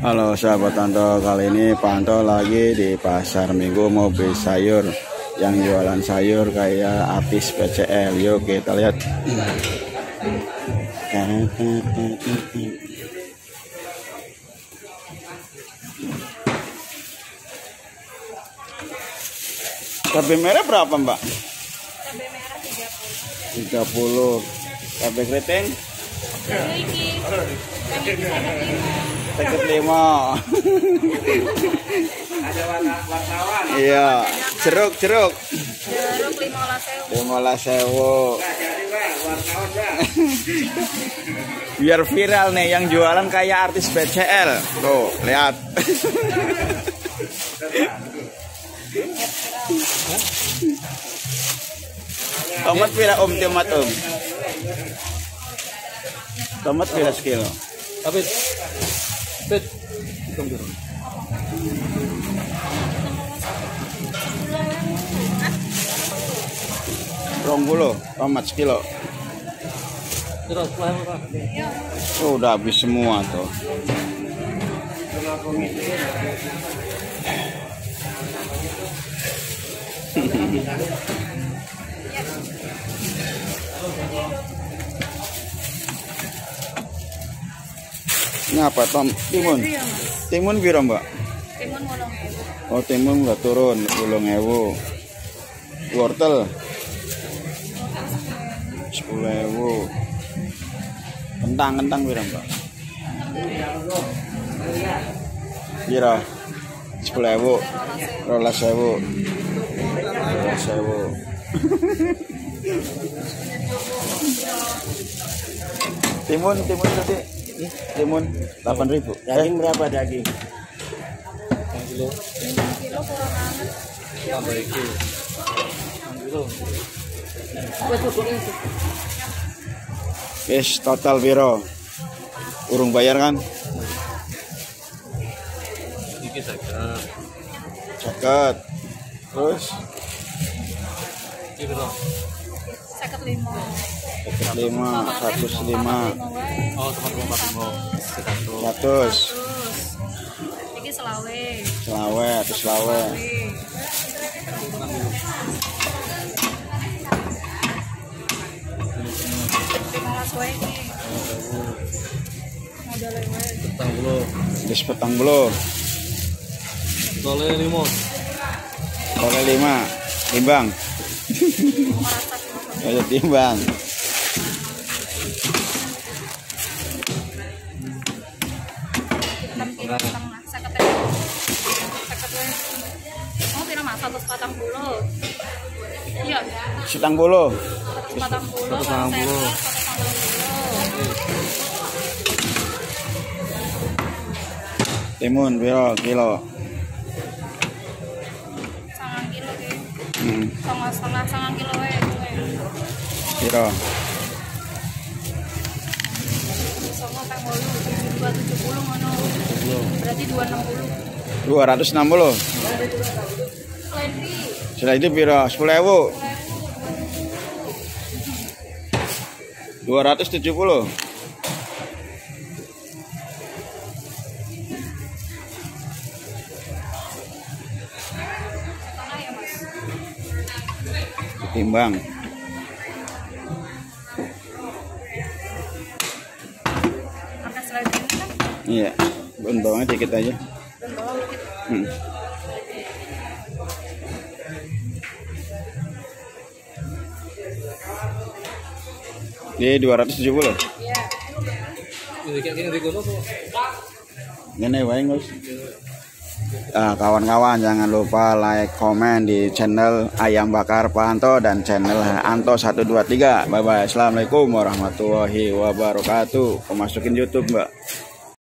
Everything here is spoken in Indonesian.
Halo sahabat Anto, kali ini Pak Anto lagi di pasar minggu mau beli sayur. Yang jualan sayur kayak apis PCL, yuk kita lihat. Cabai merah berapa mbak? Cabai merah 30 30 Cabai keriting? 25 Teguk lima. Ada wartawan. Iya, jeruk jeruk. Jeruk lima lah sewu. Lima lah sewu. Biar viral nih yang jualan kayak artis BCL. Tuh, lihat. Tomat pira om tomat om. Tomat pira skill. Tapi hitung dulu. Rong puluh, tomat sekilo. Oh, udah habis semua tuh. Ini apa Tom? Timun. Iya, Mas. Timun piro, Mbak? Timun 8.000. Oh, timun udah turun 10.000. Wortel 10.000. Kentang, kentang piro, Mbak? Piro? 10.000. Rolas sewu. Rolas sewu. timun, timun tadi. Timun 8.000. Daging berapa daging? Yang kilo, Kilo kurang banget. tambah iki. Yang kilo. Yes, total piro? Urung bayar kan? Caket. Terus Iki berapa? 55. Caket 5, 105, Oh, teman teman lima. Sekato. 100, 100. Iki selawe. selawe, atau selawe. Lima. Petang petang belo, Tole lima. boleh 5, timbang. Ayo timbang. 140. Iya, Setang bolo, 140. 140. 180. timun piro kilo. Sangang kilo ki. Hmm, Sanga setengah sangang kilo wae kowe. piro. Sanga tang 8 270 ngono. Berarti 260. 260. Lenri. Setelah itu piro? 10.000. 270. Setengah ya, Mas. Timbang. Kan Iya. Untungnya dikit aja. dan bawa bukit. Hmm. Di 270. Iya. Ini. Ini wae Gus. Nah, kawan-kawan jangan lupa like, komen di channel Ayam Bakar Pak Anto dan channel Anto 123. Bye bye. Assalamualaikum warahmatullahi wabarakatuh. Masukin YouTube, Mbak.